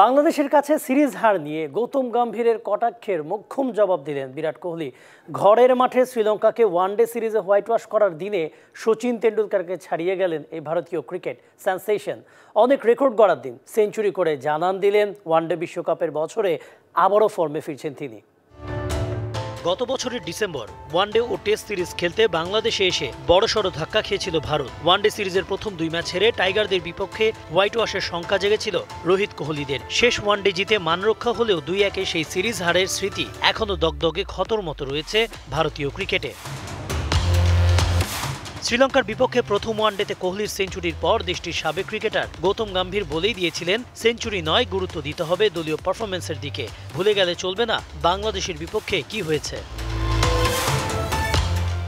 বাংলাদেশের কাছে সিরিজ হার নিয়ে গৌতম গম্ভীরের কটাক্ষের মোক্ষম জবাব দিলেন বিরাট কোহলি। ঘরের মাঠে শ্রীলঙ্কাকে ওয়ানডে সিরিজে হোয়াইট ওয়াশ করার দিনে সচিন তেন্ডুলকারকে ছাড়িয়ে গেলেন এই ভারতীয় ক্রিকেট সেন্সেশন অনেক রেকর্ড গড়ার দিন। সেঞ্চুরি করে জানান দিলেন ওয়ানডে বিশ্বকাপের বছরে আবারও ফর্মে ফিরছেন তিনি। গত বছরের ডিসেম্বর, ওয়ানডে ও টেস্ট সিরিজ খেলতে বাংলাদেশে এসে বড়সড় ধাক্কা খেয়েছিল ভারত। ওয়ানডে সিরিজের প্রথম দুই ম্যাচ হেরে টাইগারদের বিপক্ষে হোয়াইট ওয়াশের শঙ্কা জেগেছিল রোহিত কোহলিদের। শেষ ওয়ানডে জিতে মানরক্ষা হলেও দুই একে সেই সিরিজ হারের স্মৃতি এখনও দগদগে ক্ষতর মতো রয়েছে ভারতীয় ক্রিকেটে। শ্রীলঙ্কার বিপক্ষে প্রথম ওয়ানডেতে কোহলির সেঞ্চুরির পর দেশটির সাবেক ক্রিকেটার গৌতম গম্ভীর বলেই দিয়েছিলেন, সেঞ্চুরি নয়, গুরুত্ব দিতে হবে দলীয় পারফরমেন্সের দিকে। ভুলে গেলে চলবে না, বাংলাদেশের বিপক্ষে কি হয়েছে?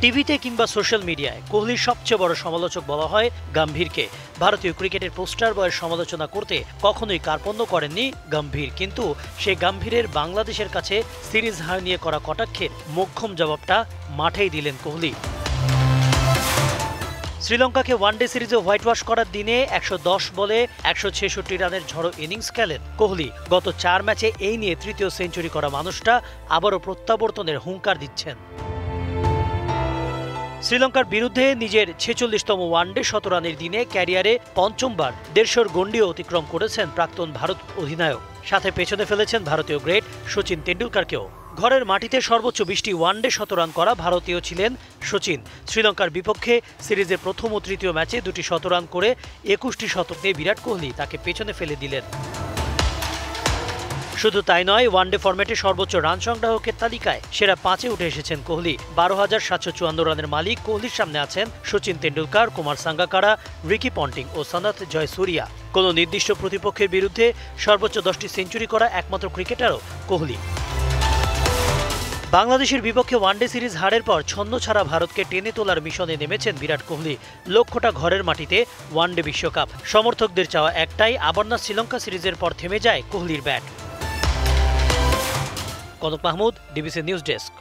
টিভিতে কিংবা সোশ্যাল মিডিয়ায় কোহলির সবচেয়ে বড় সমালোচক বলা হয় গম্ভীরকে। ভারতীয় ক্রিকেটের পোস্টার বয়ের সমালোচনা করতে কখনোই কার্পণ্য করেননি গম্ভীর, কিন্তু সে গম্ভীরের বাংলাদেশের কাছে সিরিজ হার নিয়ে করা কটাক্ষের মোক্ষম জবাবটা মাঠেই দিলেন কোহলি। শ্রীলঙ্কাকে ওয়ানডে সিরিজে হোয়াইট ওয়াশ করার দিনে একশো দশ বলে একশো ছেষট্টি রানের ঝড়ো ইনিংস খেলেন কোহলি। গত চার ম্যাচে এই নিয়ে তৃতীয় সেঞ্চুরি করা মানুষটা আবারও প্রত্যাবর্তনের হুঙ্কার দিচ্ছেন। শ্রীলঙ্কার বিরুদ্ধে নিজের ছেচল্লিশতম ওয়ানডে শতরানের দিনে ক্যারিয়ারে পঞ্চমবার দেড়শোর গণ্ডিও অতিক্রম করেছেন প্রাক্তন ভারত অধিনায়ক। সাথে পেছনে ফেলেছেন ভারতীয় গ্রেট সচিন তেন্ডুলকারকেও। ঘরের মাটিতে সর্বোচ্চ বিশটি ওয়ানডে শতরান করা ভারতীয় ছিলেন সচিন। শ্রীলঙ্কার বিপক্ষে সিরিজে প্রথম ও তৃতীয় ম্যাচে দুটি শতরান করে একুশটি শতক নিয়ে বিরাট কোহলি তাকে পেছনে ফেলে দিলেন। শুধু তাই নয়, ওয়ানডে ফরম্যাটে সর্বোচ্চ রান সংগ্রাহকের তালিকায় সেরা পাঁচে উঠে এসেছেন কোহলি। বারো হাজার সাতশো চুয়ান্ন রানের মালিক কোহলির সামনে আছেন সচিন তেন্ডুলকার, কুমার সাঙ্গাকারা, রিকি পন্টিং ও সনাথ জয়সুরিয়া। কোনো নির্দিষ্ট প্রতিপক্ষের বিরুদ্ধে সর্বোচ্চ দশটি সেঞ্চুরি করা একমাত্র ক্রিকেটারও কোহলি। বাংলাদেশের বিপক্ষে ওয়ানডে সিরিজ হারের পর ছন্দ ছাড়া ভারতকে টেনে তোলার মিশনে নেমেছেন বিরাট কোহলি। লক্ষ্যটা ঘরের মাটিতে, ওয়ানডে বিশ্বকাপ। সমর্থকদের চাওয়া একটাই আবার না শ্রীলঙ্কা সিরিজের পর থেমে যায় কোহলির bat. Kanak Mahmud, DBC news desk.